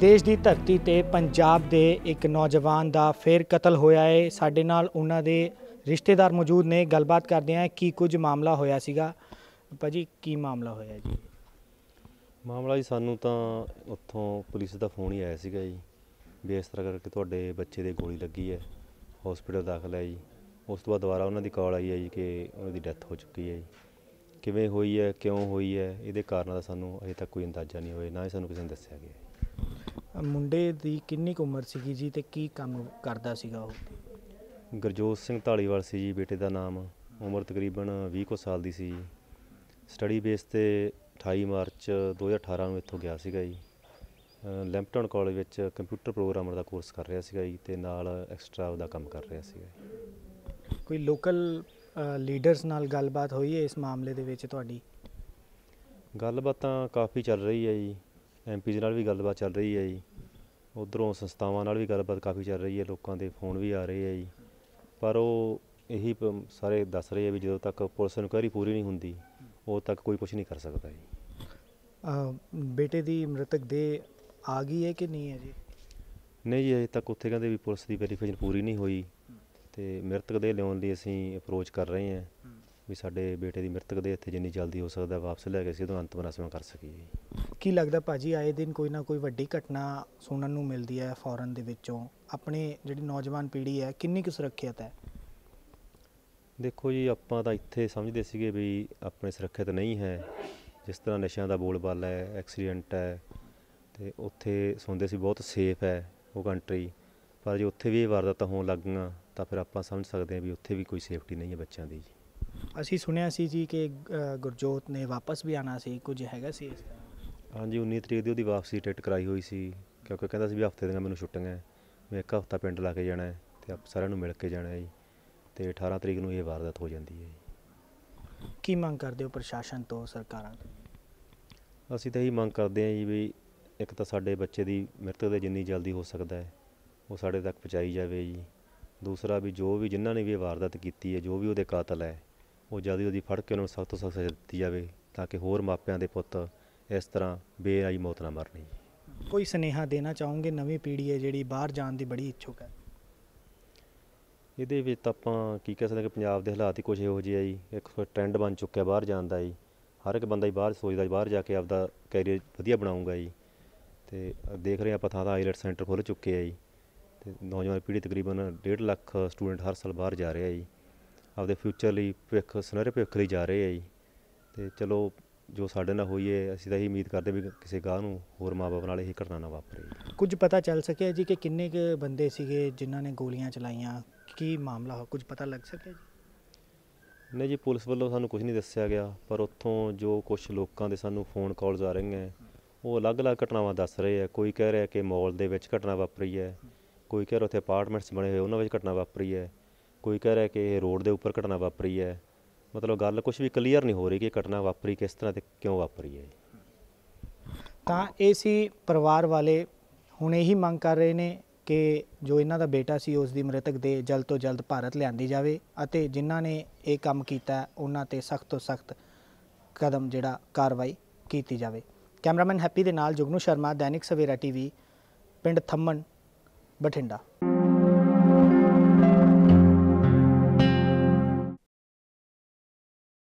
ਵਿਦੇਸ਼ ਦੀ ਧਰਤੀ ਤੇ ਪੰਜਾਬ ਦੇ ਇੱਕ ਨੌਜਵਾਨ ਦਾ ਫੇਰ ਕਤਲ ਹੋਇਆ ਹੈ ਸਾਡੇ ਨਾਲ ਉਹਨਾਂ ਦੇ ਰਿਸ਼ਤੇਦਾਰ ਮੌਜੂਦ ਨੇ। ਗੱਲਬਾਤ ਕਰਦੇ ਹਾਂ ਕੀ ਕੁਝ ਮਾਮਲਾ ਹੋਇਆ ਸੀਗਾ। ਭਾਜੀ ਕੀ ਮਾਮਲਾ ਹੋਇਆ ਜੀ? ਮਾਮਲਾ ਜੀ ਸਾਨੂੰ ਤਾਂ ਉੱਥੋਂ ਪੁਲਿਸ ਦਾ ਫੋਨ ਹੀ ਆਇਆ ਸੀਗਾ ਜੀ ਵੀ ਇਸ ਤਰ੍ਹਾਂ ਕਰਕੇ ਤੁਹਾਡੇ ਬੱਚੇ ਦੇ ਗੋਲੀ ਲੱਗੀ ਹੈ। ਹਸਪੀਟਲ ਦਾਖਲ ਹੈ ਜੀ। ਉਸ ਤੋਂ ਬਾਅਦ ਦੁਬਾਰਾ ਉਹਨਾਂ ਦੀ ਕਾਲ ਆਈ ਹੈ ਜੀ ਕਿ ਉਹਨਾਂ ਦੀ ਡੈਥ ਹੋ ਚੁੱਕੀ ਹੈ ਜੀ। ਕਿਵੇਂ ਹੋਈ ਹੈ ਕਿਉਂ ਹੋਈ ਹੈ ਇਹਦੇ ਕਾਰਨਾਂ ਦਾ ਸਾਨੂੰ ਅਜੇ ਤੱਕ ਕੋਈ ਅੰਦਾਜ਼ਾ ਨਹੀਂ ਹੋਇਆ ਨਾ ਹੀ ਸਾਨੂੰ ਕਿਸੇ ਨੇ ਦੱਸਿਆ ਗਿਆ ਅ, ਮੁੰਡੇ ਦੀ ਕਿੰਨੀ ਕੁ ਉਮਰ ਸੀਗੀ ਜੀ ਤੇ ਕੀ ਕੰਮ ਕਰਦਾ ਸੀਗਾ ਉਹ? ਗੁਰਜੋਤ ਸਿੰਘ ਢਾਲੀਵਾਲ ਸੀ ਜੀ ਬੇਟੇ ਦਾ ਨਾਮ। ਉਮਰ ਤਕਰੀਬਨ 20 ਕੁ ਸਾਲ ਦੀ ਸੀ ਸਟੱਡੀ ਬੇਸ ਤੇ 28 ਮਾਰਚ 2018 ਨੂੰ ਇੱਥੋਂ ਗਿਆ ਸੀਗਾ ਜੀ। ਲੈਂਪਟਨ ਕਾਲਜ ਵਿੱਚ ਕੰਪਿਊਟਰ ਪ੍ਰੋਗਰਾਮਰ ਦਾ ਕੋਰਸ ਕਰ ਰਿਹਾ ਸੀਗਾ ਜੀ ਤੇ ਨਾਲ ਐਕਸਟਰਾ ਉਹਦਾ ਕੰਮ ਕਰ ਰਿਹਾ ਸੀਗਾ। ਕੋਈ ਲੋਕਲ ਲੀਡਰਸ ਨਾਲ ਗੱਲਬਾਤ ਹੋਈ ਹੈ ਇਸ ਮਾਮਲੇ ਦੇ ਵਿੱਚ ਤੁਹਾਡੀ? ਗੱਲਬਾਤ ਤਾਂ ਕਾਫੀ ਚੱਲ ਰਹੀ ਹੈ ਜੀ। ਐਮਪੀ ਨਾਲ ਵੀ ਗੱਲਬਾਤ ਚੱਲ ਰਹੀ ਹੈ ਜੀ। ਉਧਰੋਂ ਸੰਸਥਾਵਾਂ ਨਾਲ ਵੀ ਗੱਲਬਾਤ ਕਾਫੀ ਚੱਲ ਰਹੀ ਹੈ ਲੋਕਾਂ ਦੇ ਫੋਨ ਵੀ ਆ ਰਹੇ ਹੈ ਜੀ। ਪਰ ਉਹ ਇਹੀ ਪ- ਸਾਰੇ ਦੱਸ ਰਹੇ ਆ ਵੀ ਜਦੋਂ ਤੱਕ ਪੁਲਿਸ ਇਨਕੁਆਇਰੀ ਪੂਰੀ ਨਹੀਂ ਹੁੰਦੀ ਉਦੋਂ ਤੱਕ ਕੋਈ ਕੁਝ ਨਹੀਂ ਕਰ ਸਕਦਾ ਜੀ। ਅ, ਬੇਟੇ ਦੀ ਮ੍ਰਿਤਕ ਦੇ ਆ ਗਈ ਹੈ ਕਿ ਨਹੀਂ ਹੈ ਜੀ? ਨਹੀਂ ਜੀ ਅਜੇ ਤੱਕ ਉੱਥੇ ਕਹਿੰਦੇ ਵੀ ਪੁਲਿਸ ਦੀ ਵੈਰੀਫਿਕੇਸ਼ਨ ਪੂਰੀ ਨਹੀਂ ਹੋਈ ਤੇ ਮ੍ਰਿਤਕ ਦੇ ਲਿਆਉਣ ਲਈ ਅਸੀਂ ਅਪਰੋਚ ਕਰ ਰਹੇ ਹਾਂ ਵੀ ਸਾਡੇ ਬੇਟੇ ਦੀ ਮ੍ਰਿਤਕ ਦੇ ਇੱਥੇ ਜਿੰਨੀ ਜਲਦੀ ਹੋ ਸਕਦਾ ਵਾਪਸ ਲੈ ਕੇ ਅਸੀਂ ਉਹਨੂੰ ਅੰਤਮ ਰਸਮਾਂ ਕਰ ਸਕੀਏ ਜੀ। ਕੀ ਲੱਗਦਾ ਭਾਜੀ ਆਏ ਦਿਨ ਕੋਈ ਨਾ ਕੋਈ ਵੱਡੀ ਘਟਨਾ ਸੁਣਨ ਨੂੰ ਮਿਲਦੀ ਹੈ ਫੌਰਨ ਦੇ ਵਿੱਚੋਂ? ਆਪਣੀ ਜਿਹੜੀ ਨੌਜਵਾਨ ਪੀੜ੍ਹੀ ਹੈ ਕਿੰਨੀ ਕੁ ਸੁਰੱਖਿਅਤ ਹੈ? ਦੇਖੋ ਜੀ ਆਪਾਂ ਤਾਂ ਇੱਥੇ ਸਮਝਦੇ ਸੀਗੇ ਵੀ ਆਪਣੇ ਸੁਰੱਖਿਅਤ ਨਹੀਂ ਹੈ। ਜਿਸ ਤਰ੍ਹਾਂ ਨਸ਼ਿਆਂ ਦਾ ਬੋਲਬਾਲਾ ਹੈ ਐਕਸੀਡੈਂਟ ਹੈ ਤੇ ਉੱਥੇ ਸੁਣਦੇ ਸੀ ਬਹੁਤ ਸੇਫ ਹੈ ਉਹ ਕੰਟਰੀ ਪਰ ਜੇ ਉੱਥੇ ਵੀ ਇਹ ਵਾਰਦਾਤਾਂ ਹੋਣ ਲੱਗ ਗਈਆਂ ਤਾਂ ਫਿਰ ਆਪਾਂ ਸਮਝ ਸਕਦੇ ਹਾਂ ਵੀ ਉੱਥੇ ਵੀ ਕੋਈ ਸੇਫਟੀ ਨਹੀਂ ਹੈ ਬੱਚਿਆਂ ਦੀ ਜੀ। ਅਸੀਂ ਸੁਣਿਆ ਸੀ ਜੀ ਕਿ ਅ, ਗੁਰਜੋਤ ਨੇ ਵਾਪਸ ਵੀ ਆਣਾ ਸੀ। ਕੁਝ ਹੈਗਾ ਸੀ ਇਸ ਤਰ੍ਹਾਂ? ਹਾਂਜੀ 19 ਤਰੀਕ ਦੀ ਉਹਦੀ ਵਾਪਸੀ ਟਿਕਟ ਕਰਾਈ ਹੋਈ ਸੀ ਕਿਉਂਕਿ ਕਹਿੰਦਾ ਸੀ ਵੀ ਹਫ਼ਤੇ ਦੀਆਂ ਮੈਨੂੰ ਛੁੱਟੀਆਂ ਹੈ। ਮੈਂ ਇੱਕ ਹਫਤਾ ਪਿੰਡ ਲਾ ਕੇ ਜਾਣਾ ਹੈ ਤੇ ਆਪ ਸਾਰਿਆਂ ਨੂੰ ਮਿਲ ਕੇ ਜਾਣਾ ਹੈ ਜੀ। ਤੇ 18 ਤਰੀਕ ਨੂੰ ਇਹ ਵਾਰਦਾਤ ਹੋ ਜਾਂਦੀ ਹੈ ਜੀ। ਕੀ ਮੰਗ ਕਰਦੇ ਹੋ ਪ੍ਰਸ਼ਾਸਨ ਤੋਂ ਸਰਕਾਰਾਂ ਤੋਂ? ਅਸੀਂ ਤਾਂ ਇਹੀ ਮੰਗ ਕਰਦੇ ਹਾਂ ਜੀ ਵੀ ਇੱਕ ਤਾਂ ਸਾਡੇ ਬੱਚੇ ਦੀ ਮ੍ਰਿਤਕ ਦੇ ਜਿੰਨੀ ਜਲਦੀ ਹੋ ਸਕਦਾ ਹੈ ਉਹ ਸਾਡੇ ਤੱਕ ਪਹੁੰਚਾਈ ਜਾਵੇ ਜੀ। ਦੂਸਰਾ ਵੀ ਜੋ ਵੀ ਜਿਨ੍ਹਾਂ ਨੇ ਵੀ ਇਹ ਵਾਰਦਾਤ ਕੀਤੀ ਹੈ ਜੋ ਵੀ ਉਹਦੇ ਕਾਤਲ ਹੈ ਉਹ ਜਲਦੀ ਉਹਦੀ ਫੜ ਕੇ ਉਹਨਾਂ ਨੂੰ ਸਖਤ ਤੋਂ ਸਖਤ ਸਜ਼ਾ ਦਿੱਤੀ ਜਾਵੇ ਤਾਂ ਕਿ ਹੋਰ ਮਾਪਿਆਂ ਦੇ ਪੁੱਤ ਇਸ ਤਰ੍ਹਾਂ ਬੇਆਈ ਮੌਤ ਨਾ ਮਰਨ। ਕੋਈ ਸੁਨੇਹਾ ਦੇਣਾ ਚਾਹੋਗੇ ਨਵੀਂ ਪੀੜ੍ਹੀ ਹੈ ਜਿਹੜੀ ਬਾਹਰ ਜਾਣ ਦੀ ਬੜੀ ਇੱਛੁਕ ਹੈ? ਇਹਦੇ ਵਿੱਚ ਤਾਂ ਆਪਾਂ ਕੀ ਕਹਿ ਸਕਦੇ ਕਿ ਪੰਜਾਬ ਦੇ ਹਾਲਾਤ ਹੀ ਕੁਝ ਇਹੋ ਜਿਹੇ ਆ ਜੀ। ਇੱਕ ਟ੍ਰੈਂਡ ਬਣ ਚੁੱਕਿਆ ਬਾਹਰ ਜਾਣ ਦਾ ਜੀ। ਹਰ ਇੱਕ ਬੰਦਾ ਹੀ ਬਾਹਰ ਸੋਚਦਾ ਜੀ ਬਾਹਰ ਜਾ ਕੇ ਆਪਦਾ ਕੈਰੀਅਰ ਵਧੀਆ ਬਣਾਊਗਾ ਜੀ। ਤੇ ਦੇਖ ਰਹੇ ਆਪਾਂ ਥਾਂ ਥਾਂ ਆਈਲੈਟ ਸੈਂਟਰ ਖੁੱਲ੍ਹ ਚੁੱਕੇ ਆ ਜੀ। ਤੇ ਨੌਜਵਾਨ ਪੀੜ੍ਹੀ ਤਕਰੀਬਨ 1.5 ਲੱਖ ਸਟੂਡੈਂਟ ਹਰ ਸਾਲ ਬਾਹਰ ਜਾ ਰਹੇ ਆ ਜੀ। ਆਪਦੇ ਫਿਊਚਰ ਲਈ ਭਵਿੱਖ ਸੁਨਹਿਰੇ ਭਵਿੱਖ ਲਈ ਜਾ ਰਹੇ ਆ ਜੀ। ਤੇ ਚਲੋ ਜੋ ਸਾਡੇ ਨਾਲ ਹੋਈ ਹੈ ਅਸੀਂ ਤਾਂ ਇਹੀ ਉਮੀਦ ਕਰਦੇ ਵੀ ਕਿਸੇ ਗਾਹ ਨੂੰ ਹੋਰ ਮਾਪੇ ਨਾਲ ਇਹ ਘਟਨਾ ਨਾ ਵਾਪਰੇ। ਕੁਝ ਪਤਾ ਚੱਲ ਸਕਿਆ ਜੀ ਕਿ ਕਿੰਨੇ ਕੁ ਬੰਦੇ ਸੀਗੇ ਜਿਨ੍ਹਾਂ ਨੇ ਗੋਲੀਆਂ ਚਲਾਈਆਂ? ਕੀ ਮਾਮਲਾ ਹੋ ਕੁਝ ਪਤਾ ਲੱਗ ਸਕਿਆ ਜੀ? ਨਹੀਂ ਜੀ ਪੁਲਿਸ ਵੱਲੋਂ ਸਾਨੂੰ ਕੁਝ ਨਹੀਂ ਦੱਸਿਆ ਗਿਆ ਪਰ ਉੱਥੋਂ ਜੋ ਕੁਝ ਲੋਕਾਂ ਦੇ ਸਾਨੂੰ ਫੋਨ ਕਾਲਸ ਆ ਰਹੀਆਂ ਉਹ ਅਲੱਗ-ਅਲੱਗ ਘਟਨਾਵਾਂ ਦੱਸ ਰਹੇ ਆ ਕੋਈ ਕਹਿ ਰਿਹਾ ਕਿ ਮਾਲ ਦੇ ਵਿੱਚ ਘਟਨਾ ਵਾਪਰੀ ਹੈ ਕੋਈ ਕਹਿ ਰਿਹਾ ਉੱਥੇ ਅਪਾਰਟਮੈਂਟਸ ਬਣੇ ਹੋਏ ਉਹਨਾਂ ਵਿੱਚ ਘਟਨਾ ਵਾਪਰੀ ਹੈ ਕੋਈ ਕਹਿ ਰਿਹਾ ਕਿ ਇਹ ਰੋਡ ਦੇ ਉੱਪਰ ਘਟਨਾ ਵਾਪਰੀ ਹੈ। ਮਤਲਬ ਗੱਲ ਕੁਝ ਵੀ ਕਲੀਅਰ ਨਹੀਂ ਹੋ ਰਹੀ ਕਿ ਘਟਨਾ ਵਾਪਰੀ, ਕਿਸ ਤਰ੍ਹਾਂ ਤੇ ਕਿਉਂ ਵਾਪਰੀ ਹੈ ਤਾਂ ਇਹ ਸੀ ਪਰਿਵਾਰ ਵਾਲੇ ਹੁਣ ਇਹੀ ਮੰਗ ਕਰ ਰਹੇ ਨੇ ਕਿ ਜੋ ਇਹਨਾਂ ਦਾ ਬੇਟਾ ਸੀ ਉਸ ਦੀ ਮ੍ਰਿਤਕ ਦੇ ਜਲਦ ਤੋਂ ਜਲਦ ਭਾਰਤ ਲਿਆਂਦੀ ਜਾਵੇ ਅਤੇ ਜਿਨ੍ਹਾਂ ਨੇ ਇਹ ਕੰਮ ਕੀਤਾ, ਉਹਨਾਂ ਤੇ ਸਖਤ ਤੋਂ ਸਖਤ ਕਦਮ ਜਿਹੜਾ ਕਾਰਵਾਈ ਕੀਤੀ ਜਾਵੇ। ਕੈਮਰਾਮੈਨ ਹੈਪੀ ਦੇ ਨਾਲ ਜੁਗਨੂ ਸ਼ਰਮਾ, ਦੈਨਿਕ ਸਵੇਰਾ ਟੀਵੀ, ਪਿੰਡ ਥੰਮਣ, ਬਠਿੰਡਾ।